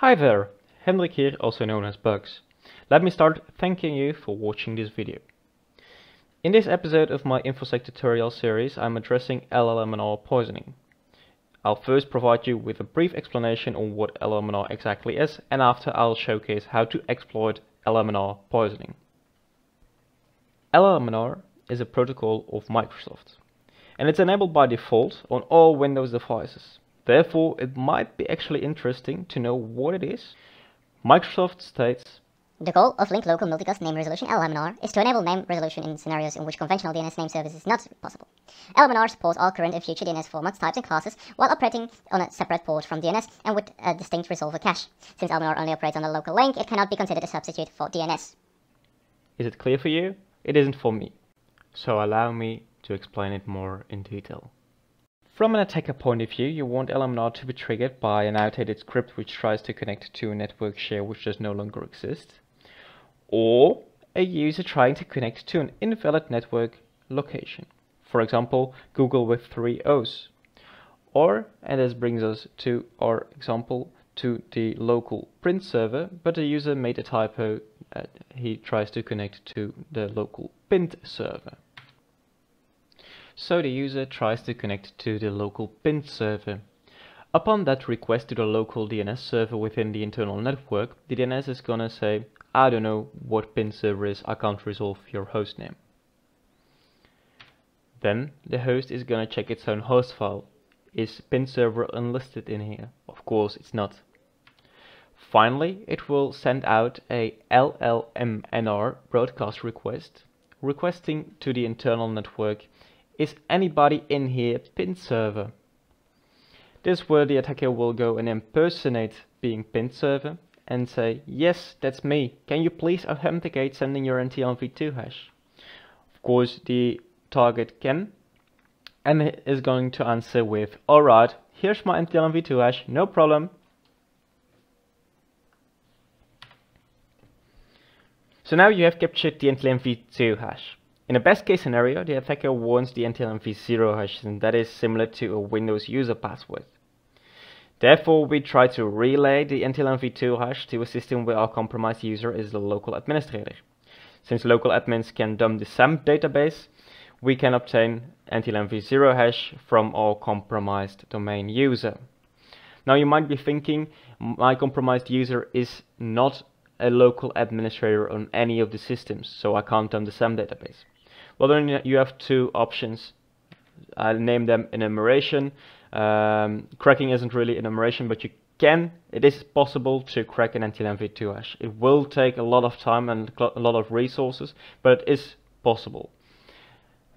Hi there, Hendrik here, also known as Bugs. Let me start thanking you for watching this video. In this episode of my InfoSec tutorial series I'm addressing LLMNR poisoning. I'll first provide you with a brief explanation on what LLMNR exactly is and after I'll showcase how to exploit LLMNR poisoning. LLMNR is a protocol of Microsoft and it's enabled by default on all Windows devices. Therefore, it might be actually interesting to know what it is. Microsoft states the goal of Link local multicast name resolution LLMNR is to enable name resolution in scenarios in which conventional DNS name service is not possible. LLMNR supports all current and future DNS formats, types and classes while operating on a separate port from DNS and with a distinct resolver cache. Since LLMNR only operates on a local link, it cannot be considered a substitute for DNS. Is it clear for you? It isn't for me. So allow me to explain it more in detail. From an attacker point of view, you want LLMNR to be triggered by an outdated script which tries to connect to a network share which does no longer exist or a user trying to connect to an invalid network location. For example, Google with three O's. Or, and this brings us to our example, to the local print server, but the user made a typo, uh, he tries to connect to the local print server. So the user tries to connect to the local PIN server. Upon that request to the local DNS server within the internal network, the DNS is gonna say, I don't know what pin server is, I can't resolve your host name. Then the host is gonna check its own host file. Is pin server unlisted in here? Of course it's not. Finally, it will send out a LLMNR broadcast request requesting to the internal network is anybody in here pin server? This where the attacker will go and impersonate being pin server and say, yes, that's me. Can you please authenticate sending your NTLMv2 hash? Of course, the target can and is going to answer with, alright, here's my NTLMv2 hash, no problem. So now you have captured the NTLMv2 hash. In a best case scenario, the attacker wants the NTLMv0 hash and that is similar to a Windows user password. Therefore, we try to relay the NTLMv2 hash to a system where our compromised user is the local administrator. Since local admins can dump the SAMP database, we can obtain NTLMv0 hash from our compromised domain user. Now you might be thinking, my compromised user is not a local administrator on any of the systems, so I can't dump the SAM database. Well then you have two options. I'll name them enumeration um, cracking isn't really enumeration, but you can, it is possible to crack an NTLMv2 hash. It will take a lot of time and a lot of resources, but it is possible.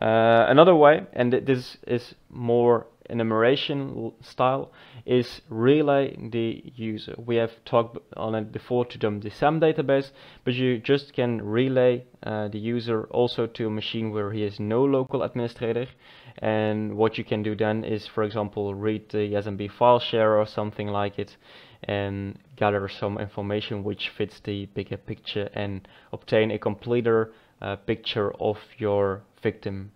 Uh, another way, and this is more enumeration style, is relay the user. We have talked on it before to the SAMP database, but you just can relay uh, the user also to a machine where he is no local administrator. And what you can do then is, for example, read the SMB file share or something like it and gather some information which fits the bigger picture and obtain a completer uh, picture of your victim.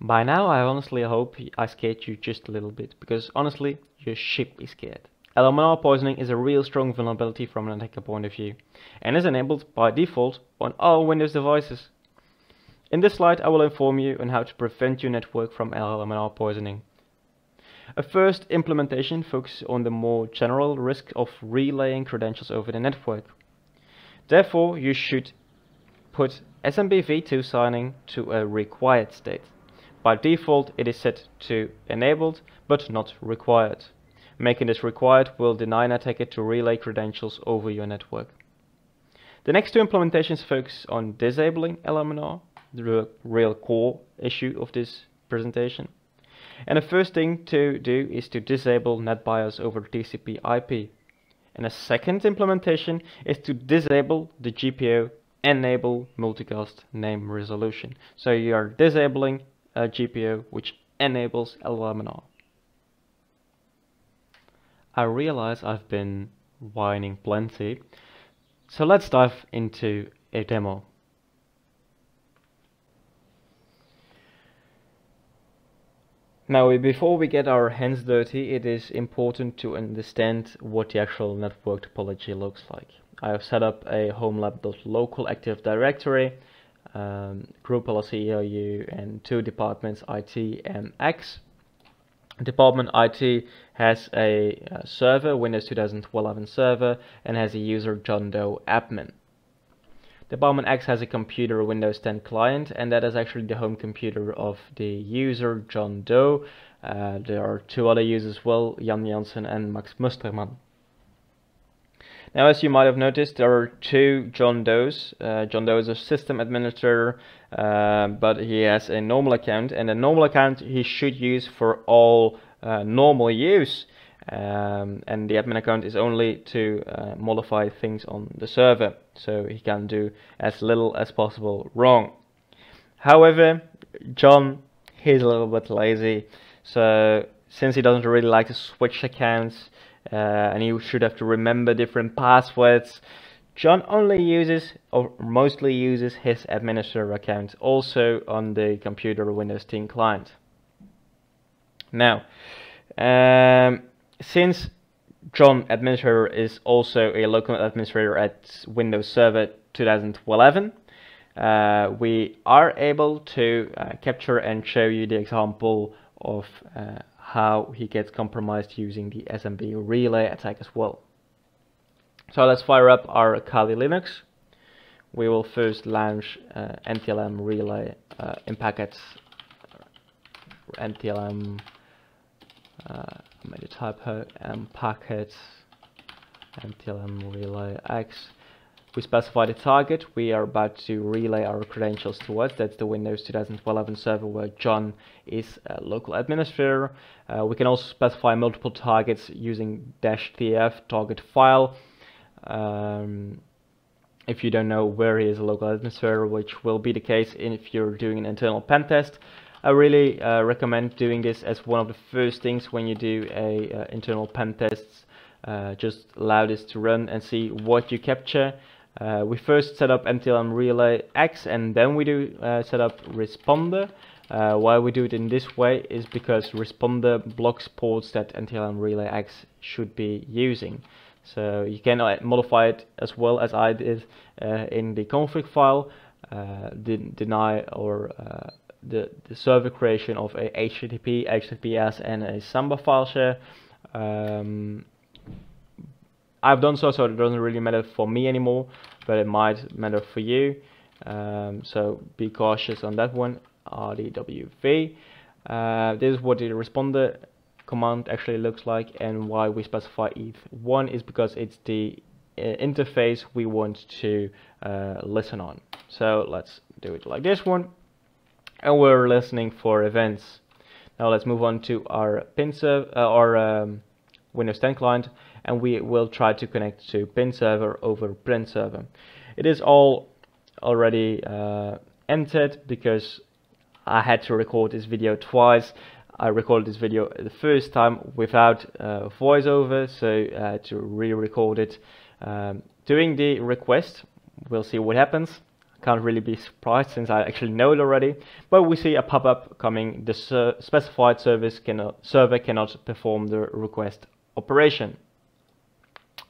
By now I honestly hope I scared you just a little bit, because honestly, you should be scared. LLMNR poisoning is a real strong vulnerability from an attacker point of view, and is enabled by default on all Windows devices. In this slide I will inform you on how to prevent your network from LLMNR poisoning. A first implementation focuses on the more general risk of relaying credentials over the network. Therefore, you should put SMBv2 signing to a required state. By default, it is set to enabled, but not required. Making this required will deny an attacker to relay credentials over your network. The next two implementations focus on disabling LLMNR, the real core issue of this presentation. And the first thing to do is to disable NetBIOS over TCP IP. And a second implementation is to disable the GPO enable multicast name resolution. So you are disabling a GPO which enables LLMNR. I realize I've been whining plenty, so let's dive into a demo. Now, before we get our hands dirty, it is important to understand what the actual network topology looks like. I have set up a homelab.local Active Directory, um, group policy EOU, and two departments, IT and X. Department IT has a, uh, server, Windows 2011 server, and has a user John Doe admin. Department X has a computer Windows 10 client and that is actually the home computer of the user John Doe. Uh, there are two other users as well, Jan Janssen and Max Mustermann. Now as you might have noticed there are two John Does. Uh, John Doe is a system administrator uh, but he has a normal account and a normal account he should use for all uh, normal use um, and the admin account is only to uh, modify things on the server so he can do as little as possible wrong however John he's a little bit lazy so since he doesn't really like to switch accounts uh, and he should have to remember different passwords. John only uses or mostly uses his administrator account also on the computer Windows 10 client. Now um, since John Administrator is also a local administrator at Windows Server 2011, uh, we are able to uh, capture and show you the example of uh, how he gets compromised using the SMB relay attack as well. So let's fire up our Kali Linux. We will first launch uh, NTLM relay uh, in packets NTLM uh, I made a typo and packets NTLM relay X. We specify the target we are about to relay our credentials towards. That's the Windows 2011 server where John is a local administrator. Uh, we can also specify multiple targets using dash tf target file. Um, if you don't know where he is a local administrator, which will be the case if you're doing an internal pen test, I really uh, recommend doing this as one of the first things when you do a uh, internal pen tests. Uh, just allow this to run and see what you capture. Uh, we first set up NTLM Relay X and then we do uh, set up Responder. Uh, why we do it in this way is because Responder blocks ports that NTLM Relay X should be using. So you can modify it as well as I did in the config file, deny or the, the server creation of a HTTP, HTTPS and a Samba file share. Um, I've done so, so it doesn't really matter for me anymore, but it might matter for you. Um, so be cautious on that one, RDWV. Uh, this is what the responder command actually looks like and why we specify ETH1 is because it's the uh, interface we want to uh, listen on. So let's do it like this one and we're listening for events. Now let's move on to our pin server, uh, our um, Windows 10 client, and we will try to connect to pin server over print server. It is all already uh, entered because I had to record this video twice. I recorded this video the first time without uh, voiceover, so had to re-record it. Um, doing the request, we'll see what happens. Can't really be surprised since I actually know it already. But we see a pop-up coming. The ser specified service cannot, server cannot perform the request operation.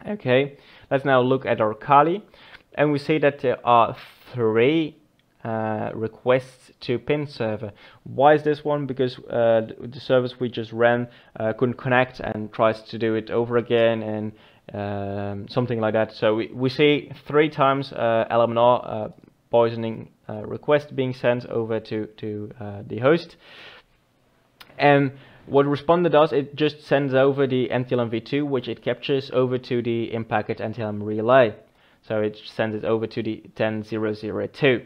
Okay, let's now look at our Kali. And we see that there are three uh, requests to pin server. Why is this one? Because uh, the service we just ran uh, couldn't connect and tries to do it over again and um, something like that. So we, we see three times uh, LMNR poisoning uh, request being sent over to, to uh, the host. And what Responder does, it just sends over the NTLM v2, which it captures over to the in-packet NTLM relay. So it sends it over to the 10002.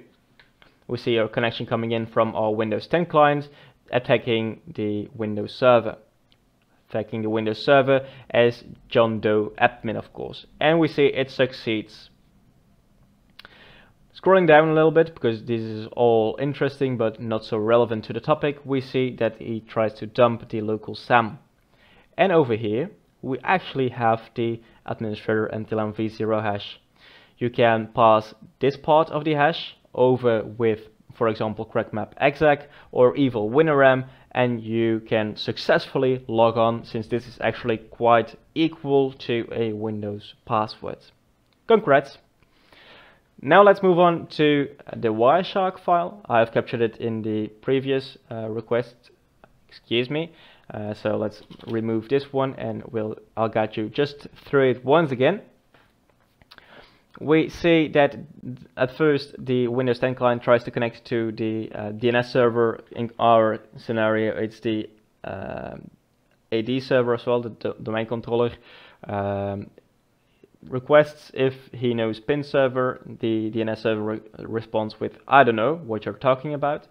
We see our connection coming in from our Windows 10 client, attacking the Windows server. Attacking the Windows server as John Doe admin, of course. And we see it succeeds. Scrolling down a little bit, because this is all interesting but not so relevant to the topic, we see that he tries to dump the local SAM. And over here, we actually have the administrator NTLM v0 hash. You can pass this part of the hash over with for example, crackmap exec or evil WinRAM, and you can successfully log on since this is actually quite equal to a Windows password. Congrats! Now let's move on to the Wireshark file. I've captured it in the previous uh, request, excuse me. Uh, so let's remove this one and we'll I'll guide you just through it once again. We see that at first the Windows 10 client tries to connect to the uh, DNS server. In our scenario, it's the uh, AD server as well, the domain controller. Um, requests if he knows pin server, the DNS server re responds with I don't know what you're talking about.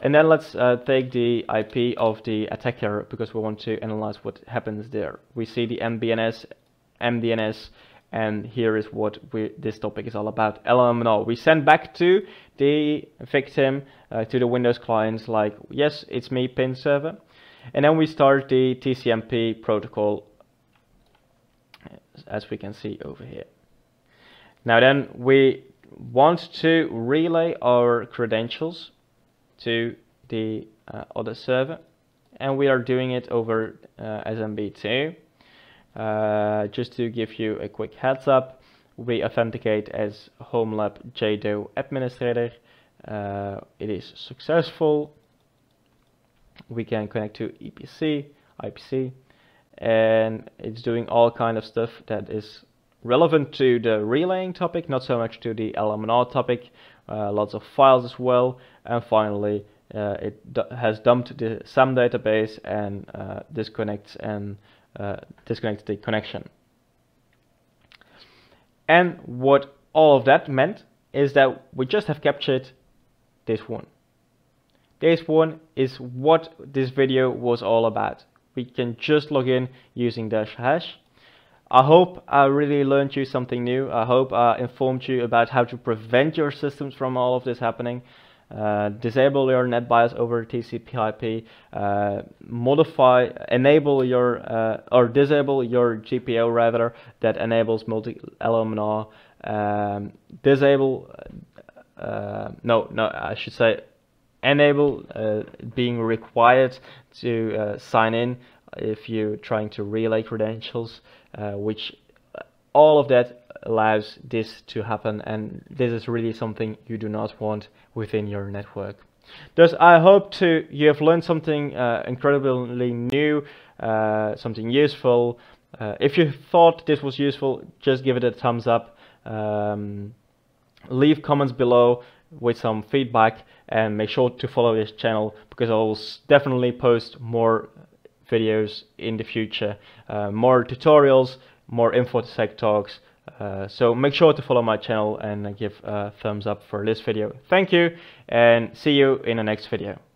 And then let's uh, take the IP of the attacker because we want to analyze what happens there. We see the MBNS, MDNS, and here is what we, this topic is all about. LMNO. We send back to the victim, uh, to the Windows clients like, yes, it's me, pin server. And then we start the TCMP protocol as we can see over here. Now then we want to relay our credentials to the uh, other server and we are doing it over uh, SMB2. Uh, just to give you a quick heads up, we authenticate as HomeLab JDO administrator. Uh, it is successful. We can connect to EPC, IPC, and it's doing all kind of stuff that is relevant to the relaying topic, not so much to the LMNR topic, uh, lots of files as well, and finally uh, it has dumped the SAM database and uh, disconnects and uh, disconnects the connection. And what all of that meant is that we just have captured this one. This one is what this video was all about we can just log in using dash hash. I hope I really learned you something new. I hope I informed you about how to prevent your systems from all of this happening. Uh, disable your net bias over TCP/IP, uh, modify, enable your uh, or disable your GPO rather that enables multi LMNR. Um, disable, uh, no, no, I should say enable uh, being required to uh, sign in if you're trying to relay credentials, uh, which uh, all of that allows this to happen and this is really something you do not want within your network. Thus, I hope to you have learned something uh, incredibly new, uh, something useful. if you thought this was useful, just give it a thumbs up. Um, leave comments below with some feedback and make sure to follow this channel because I will definitely post more videos in the future, uh, more tutorials, more infosec talks. Uh, so make sure to follow my channel and give a thumbs up for this video. Thank you and see you in the next video.